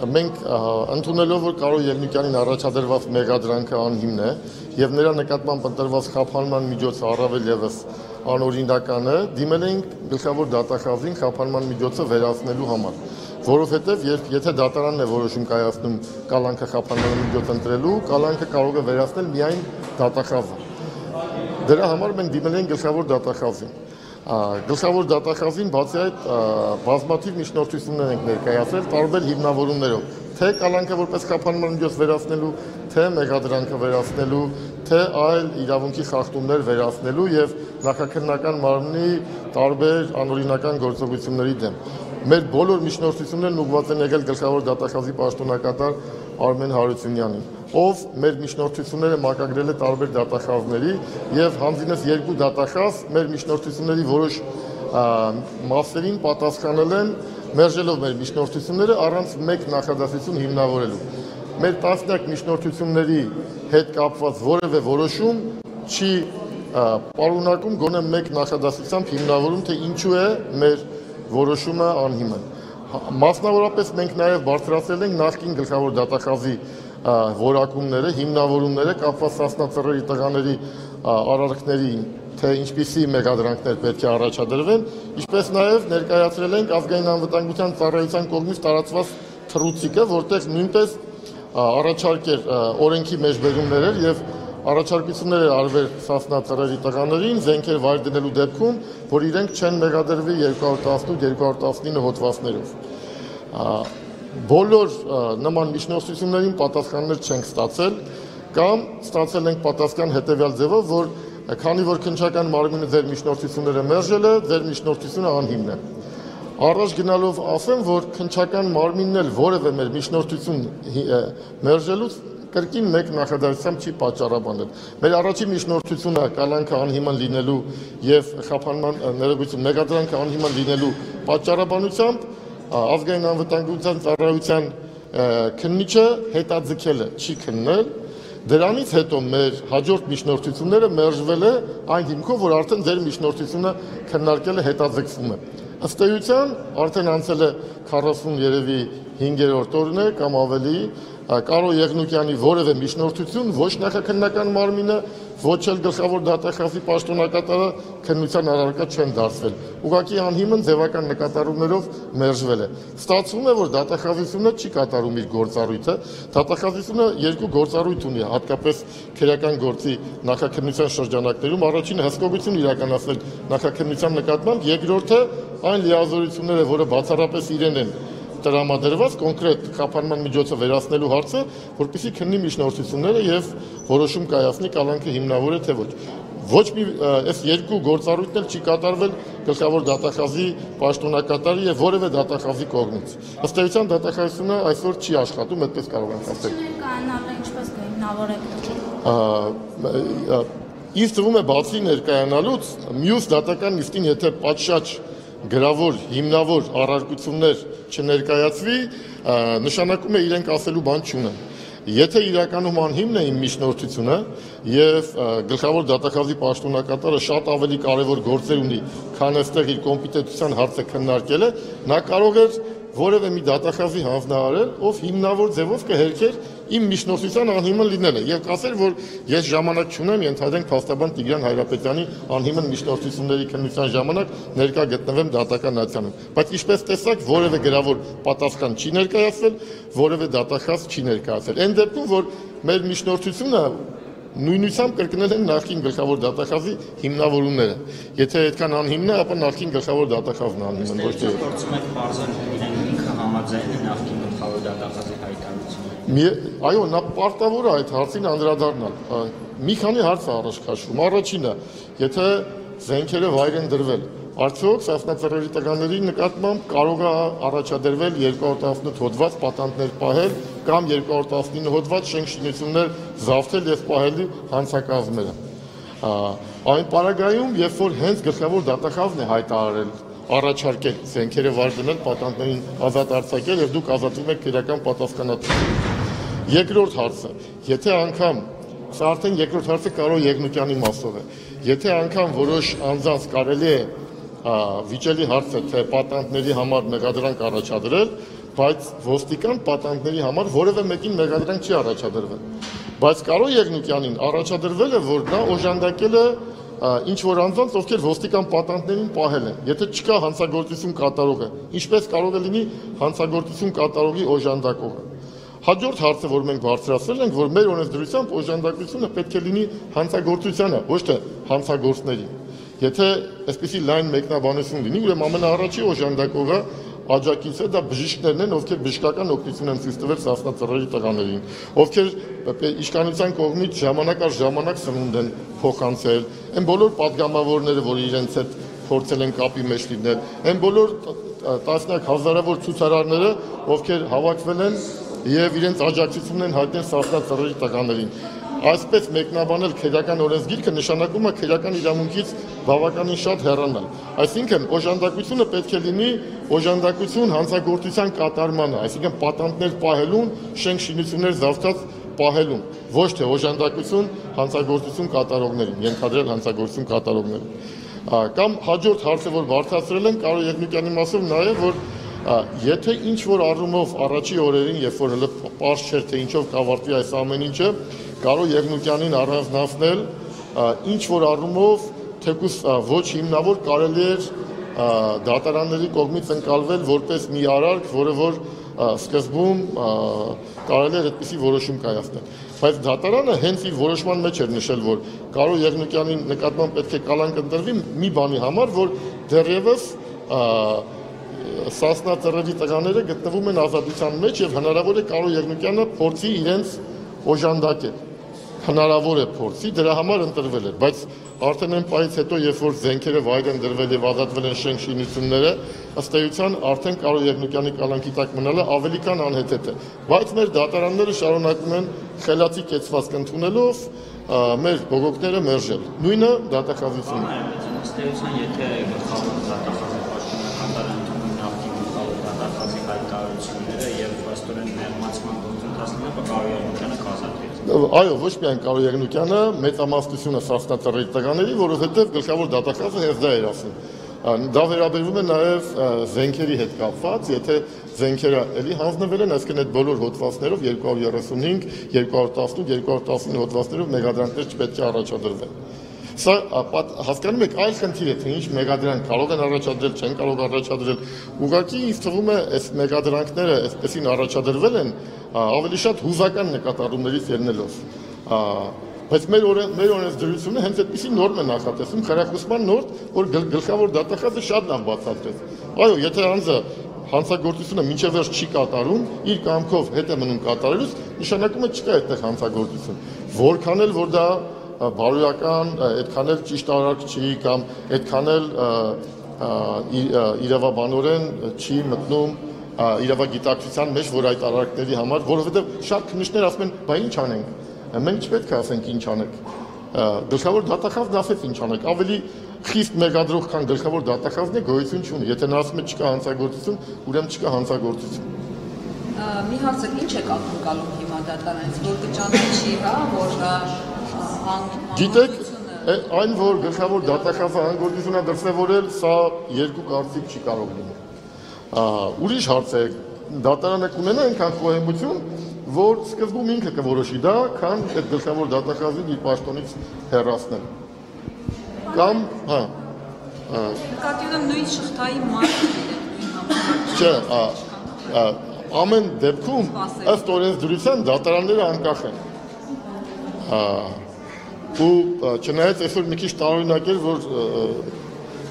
մենք ընդունելով որ Կարո Եղնիկյանին առաջադրված մեղադրանքը անհիմն է եւ նրա նկատմամբ ընտրված խափանման միջոցը առավել եւս անօրինականը դիմել ենք գլխավոր դատախազին խափանման միջոցը վերացնելու համար որովհետև երբ եթե դատարանն է որոշում կայացնում կալանքը խափանման միջոց ընտրելու, կալանքը կարող է վերացնել միայն դատախազը։ Դրա համար մենք դիմել ենք գլխավոր դատախազին գլխավոր դատախազին բացի այդ բազմաթիվ միջնորդություններ ենք ներկայացրել տարբեր հիմնավորումներով թե կալանքը որպես խափանման միջոց վերացնելու, թե մեղադրանքը վերացնելու, թե այլ իրավունքի խախտումներ վերացնելու եւ նախաքննական մարմնի տարբեր անօրինական գործողությունների դեմ։ Մեր բոլոր միջնորդություններն ուղղված են եկել գլխավոր դատախազի պաշտոնակատար Արմեն Հարությունյանին, ով մեր միջնորդությունները մակագրել է տարբեր դատախազների եւ հանձինս երկու դատախազ մեր միջնորդությունների որոշ մասերին պատասխանել են մերժելով մեր միջնորդությունները առանց մեկ նախադասություն հիմնավորելու։ Մեր տասնյակ միջնորդությունների հետ կապված որևէ որոշում չի պարունակում գոնե մեկ նախադասությամբ հիմնավորում, թե ինչու է մեր որոշումը անհիմն։ Մասնավորապես մենք նաև բարձրացրել ենք նախկին գլխավոր դատախազի որակումները, հիմնավորումները կապված սասնածռերի տղաների արարքների թե ինչպիսի մեղադրանքներ պետք է առաջադրվեն, ինչպես նաև ներկայացրել ենք ազգային անվտանգության ծառայության կողմից տարածված թռուցիկը, որտեղ նույնպես առաջարկ էր օրենքի մեջբերումներ էր եւ առաջարկություններ էր արվել Սասնա ծռերի տղաներին զենքեր վայր դնելու դեպքում, որ իրենք չեն մեղադրվի 218-219 հոդվածներով։ Բոլոր նման միջնորդություններին պատասխաններ չենք ստացել կամ ստացել ենք պատասխան հետևյալ ձևով, որ քանի որ քնչական մարմինը ձեր միջնորդությունները մերժել է, ձեր միջնորդությունը անհիմն է։ Առաջ գնալով ասեմ, որ քնչական մարմինն էլ որևէ մեր միջնորդություն մերժելուց կրկին մեկ նախադասությամբ չի պատճառաբանել։ Մեր առաջին միջնորդությունը կալանքը անհիմն լինելու եւ խափանման ներողություն մեղադրանքը անհիմն լինելու պատճառաբանությամբ ազգային անվտանգության ծառայության քննիչը հետաձգել է, չի քննել Դրանից հետո մեր հաջորդ միջնորդությունները մերժվել է այն հիմքով, որ արդեն ձեր միջնորդությունը քննարկել է հետաձգվում է։ Ըստ էության արդեն անցել է 40 երևի 5-րդ օրն է կամ ավելի Կարո Եղնուկյանի որևէ միջնորդություն ոչ նախաքննական մարմինը, ոչ էլ գլխավոր դատախազի պաշտոնակատարը քննության առարկա չեն դարձվել։ Ուղղակի անհիմն ձևական նկատառումներով մերժվել է։ Ստացվում է, որ դատախազությունը չի կատարում իր գործառույթը։ Դատախազությունը երկու գործառույթ ունի, հատկապես քերական գործի նախաքննության շրջանակներում առաջինը հսկողություն իրականացնել նախաքննության նկատմամբ, երկրորդը այն լիազորությունները, որը բացառապես իրեն են տրամադրված կոնկրետ խափանման միջոցը վերացնելու հարցը, որպեսզի քննի միջնորդությունները եւ որոշում կայացնի կալանքը հիմնավոր է թե ոչ։ Ոչ մի այս երկու գործառույթն էլ չի կատարվել գլխավոր դատախազի պաշտոնակատարի եւ որևէ դատախազի կողմից։ Ըստ էության դատախազությունը այսօր չի աշխատում, այդպես կարող ենք ասել։ Ներկայանալը ինչպես կհիմնավորեք։ Իսկ թվում է բացի ներկայանալուց մյուս դատական նիստին եթե պատշաճ գրավոր հիմնավոր առարկություններ չներկայացվի, նշանակում է իրենք ասելու բան չունեն։ Եթե իրականում անհիմն է իմ միջնորդությունը եւ գլխավոր դատախազի պաշտոնակատարը շատ ավելի կարեւոր գործեր ունի, քան այստեղ իր կոմպետենտության հարցը քննարկելը, նա կարող է որևէ մի դատախազի հանձնարարել, ով հիմնավոր ձևով կհերքեր իմ միջնորդության անհիմն լինելը եւ կասեր, որ ես ժամանակ չունեմ, ենթադրենք փաստաբան Տիգրան Հայրապետյանի անհիմն միջնորդությունների քննության ժամանակ ներկա գտնվեմ դատական ացիանում։ Բայց ինչպես տեսակ, որևէ գրավոր պատասխան չի ներկայացվել, որևէ դատախազ չի ներկայացել։ Այն դեպքում, որ մեր միջնորդությունը նույնությամբ կրկնել են նախին գլխավոր դատախազի հիմնավորումները։ Եթե այդքան անհիմն է, ապա նախին գլխավոր դատախազն անհիմն ոչ թե։ Գործում եք բարձր է նախին գլխավոր դատախազի հայտարարությունը։ Այո, նա պարտավոր է այդ հարցին անդրադառնալ։ Մի քանի հարց է առաջ քաշվում։ Առաջինը, եթե զենքերը վայր են դրվել, Արդյոք սասնածռերի տղաների նկատմամբ կարող է առաջադրվել 218 հոդված պատանտներ պահել կամ 219 հոդված շենք շինություններ զավթել եւ պահել հանցակազմերը։ Այն պարագայում, երբ որ հենց գլխավոր դատախազն է հայտարարել առաջարկել զենքերը վար դնել պատանտներին ազատ արձակել եւ դուք ազատվում եք քրական պատասխանատվություն։ Երկրորդ հարցը, եթե անգամ սա արդեն երկրորդ հարցը Կարո Եղնուկյանի մասով է։ Եթե անգամ որոշ անձանց կարելի է վիճելի հարց է թե պատանտների համար մեղադրանք առաջադրել, բայց ոստիկան պատանտների համար որևէ մեկին մեղադրանք չի առաջադրվել։ Բայց Կարո Եղնիկյանին առաջադրվել է, որ նա օժանդակել է ինչ որ անձանց, ովքեր ոստիկան պատանտներին պահել են։ Եթե չկա հանցագործություն կատարողը, ինչպես կարող է լինի հանցագործություն կատարողի օժանդակողը։ Հաջորդ հարցը, որ մենք բարձրացրել ենք, որ մեր օրենսդրությամբ օժանդակությունը պետք է լինի հանցագործությանը, ոչ թե հանցագործներին։ Եթե այսպեսի լայն մեկնաբանություն լինի, ուրեմն ամենաառաջի օժանդակողը աջակիցը դա բժիշկներն են, ովքեր բժշկական օգնություն են ցույց տվել սասնածռերի տղաներին, ովքեր իշխանության կողմից ժամանակ առ ժամանակ սնունդ են փոխանցել, այն բոլոր падգամավորները, որ իրենց հետ փորձել են կապի մեջ լինել, այն բոլոր տասնյակ հազարավոր ցուցարարները, ովքեր հավաքվել են եւ իրենց աջակցությունն են հայտնել սասնածռերի տղաներին այսպես մեկնաբանել քերական օրենսգիրքը նշանակում է քերական իրավունքից բավականին շատ հեռանալ։ Այսինքն օժանդակությունը պետք է լինի օժանդակություն հանցագործության կատարմանը, այսինքն պատանտներ պահելուն, շենք շինություններ զավթած պահելուն, ոչ թե օժանդակություն հանցագործություն կատարողներին, ենթադրել հանցագործություն կատարողներին։ Կամ հաջորդ հարցը, որ բարձրացրել են Կարո Եղնիկյանի մասով նաև որ եթե ինչ որ առումով առաջի օրերին, երբ որ հələ པարզ չէր թե ինչով կավարտվի այս ամեն ինչը, Կարո Եղնուկյանին առանձնացնել ինչ որ առումով թեկուս ոչ հիմնավոր կարելի էր դատարանների կողմից ընկալվել որպես մի արարք, որը որ սկզբում կարելի էր այդպիսի որոշում կայացնել։ Բայց դատարանը հենց իր որոշման մեջ էր նշել, որ Կարո Եղնուկյանի նկատմամբ պետք է կալանք ընտրվի մի բանի համար, որ դեռևս Սասնա ծռերի տղաները գտնվում են ազատության մեջ եւ հնարավոր է Կարո Եղնուկյանը փորձի իրենց օժանդակել հնարավոր է փորձի, դրա համար ընտրվել է, բայց արդեն այն պայից հետո, երբ որ զենքերը վայր են դրվել եւ ազատվել են շենք շինությունները, ըստ էության արդեն Կարո Եղնիկյանի կալանքի տակ մնալը ավելի կան անհեթեթ է։ Բայց մեր դատարանները շարունակում են խելացի կեցվածք ընդունելով մեր բողոքները մերժել։ Նույնը դատախազությունը։ Ըստ էության, եթե գլխավոր դատախազի պաշտոնական ընդունում նախկին գլխավոր դատախազի հայտարարությունները եւ աստորեն ներմացման գործընթացները, Կարո Եղնիկյանը կազատվի այո, ոչ միայն Կարո Եղնուկյանը, մեծամասնությունը սասնածռի տղաների, որովհետև գլխավոր դատախազը հենց դա էր ասում։ Դա վերաբերվում է նաև զենքերի հետ կապված, եթե զենքերը էլի հանձնվել են, այսինքն այդ բոլոր հոդվածներով 235, 218, 219 հոդվածներով մեղադրանքներ չպետք է առաջադրվեն։ Սա հասկանում եք այլ խնդիր է, թե ինչ մեղադրանք կարող են առաջադրել, չեն կարող առաջադրել։ Ուղղակի ինձ թվում է, այս մեղադրանքները այսպեսին առաջադրվել են ավելի շատ հուզական նկատառումներից ելնելով բայց մեր օրը մեր օրենսդրությունը հենց այդպեսի նորմ է նախատեսում քրախուսման նոր որ գլխավոր դատախազը շատ լավ բացատրեց այո եթե անձը հանցագործությունը մինչև վերջ չի կատարում իր կամքով հետ է մնում կատարելուց նշանակում է չկա այդտեղ հանցագործություն որքան էլ որ դա բարոյական այդքան էլ ճիշտ արարք չի կամ այդքան էլ իրավաբանորեն չի մտնում իրավագիտակցության մեջ, որ այդ արարքների համար, որովհետև շատ քննիչներ ասում են, բա ինչ անենք։ Մենք չպետք է ասենք ինչ անենք։ Գլխավոր դատախազն ասեց ինչ անենք, ավելի խիստ մեղադրող քան գլխավոր դատախազն է գոյություն չունի։ Եթե նա ասում է չկա հանցագործություն, ուրեմն չկա հանցագործություն։ Մի հարցը ինչ է ակնկալում հիմա դատարանից, որ կճանաչի, հա, որ Գիտեք, այն որ գլխավոր դատախազը հանգորդությունը դրսևորել, սա երկու կարծիք չի կարող լինել։ Ուրիշ հարց է, դատարանը կունենա այնքան խոհեմություն, որ սկզբում ինքը կորոշի դա, քան այդ գլխավոր դատախազին իր պաշտոնից հեռացնել։ Կամ, հա, Կատյունը նույն շղթայի մարդ է Չէ, ամեն դեպքում ըստ օրենսդրության դատարանները անկախ են ու չնայած այսօր մի քիչ տարօրինակ էր որ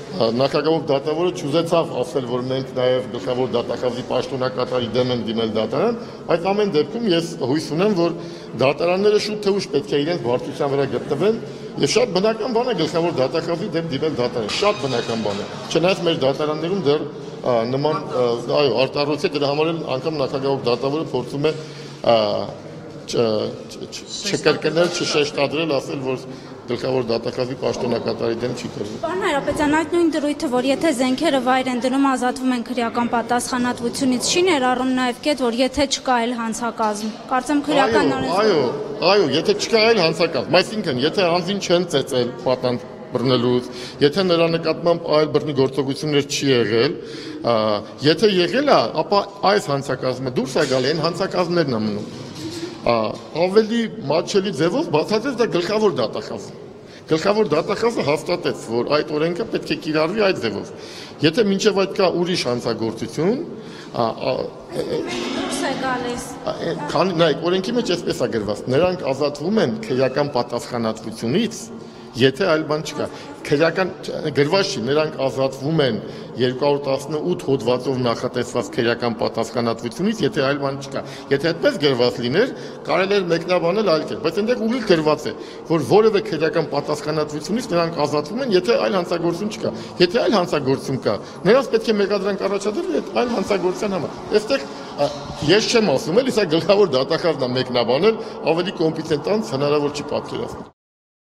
նախագահող դատավորը ճուզեցավ ասել որ մենք նաև գլխավոր դատախազի պաշտոնակատարի դեմ են դիմել դատարան բայց ամեն դեպքում ես հույս ունեմ որ դատարանները շուտ թե ուշ պետք է իրենց բարդության վրա գտնվեն եւ շատ բնական բան է գլխավոր դատախազի դեմ դիմել դատարան շատ բնական բան է չնայած մեր դատարաններում դեռ նման այո արտարոց է դրա համար էլ անգամ նախագահող դատավորը փորձում է չկրկնել, չշեշտադրել, ասել, որ գլխավոր դատախազի պաշտոնակատարի դեմ չի կրվում։ Պարոն Հայրապետյան, այդ նույն դրույթը, որ եթե զենքերը վայր են դնում, ազատվում են քրեական պատասխանատվությունից, չի ներառում նաև կետ, որ եթե չկա այլ հանցակազմ։ Կարծեմ քրեական Այո, այո, այո, եթե չկա այլ հանցակազմ, այսինքն եթե անձին չեն ծեծել պատանդ բռնելուց, եթե նրա նկատմամբ այլ բռնի գործողություններ չի եղել, եթե եղել է, ապա այս հանցակազմը դուրս է գալի, այն հանցակազմներն է մնում։ ավելի մատչելի ձևով բացատրեց դա գլխավոր դատախազը։ Գլխավոր դատախազը հաստատեց, որ այդ օրենքը պետք է կիրառվի այդ ձևով։ Եթե մինչև այդ կա ուրիշ հանցագործություն, Դուրս է գալիս։ Քանի նայեք, օրենքի մեջ էսպես է գրված. նրանք ազատվում են քրեական պատասխանատվությունից, եթե այլ բան չկա։ Քրեական գրված չի, նրանք ազատվում են 218 հոդվածով նախատեսված քրեական պատասխանատվությունից, եթե այլ բան չկա։ Եթե այդպես գրված լիներ, կարելի էր մեկնաբանել այլ կերպ, բայց այնտեղ ուրիշ գրված է, որ որևէ քրեական պատասխանատվությունից նրանք ազատվում են, եթե այլ հանցագործություն չկա։ Եթե այլ հանցագործություն կա, նրանց պետք է մեկադրանք առաջադրվի այդ այլ հանցագործության համար։ Այստեղ Ես չեմ ասում, էլի սա գլխավոր դատախազն է մեկնաբանել, ավելի կոմպետենտ անց հնարավոր չի պատկերացնել։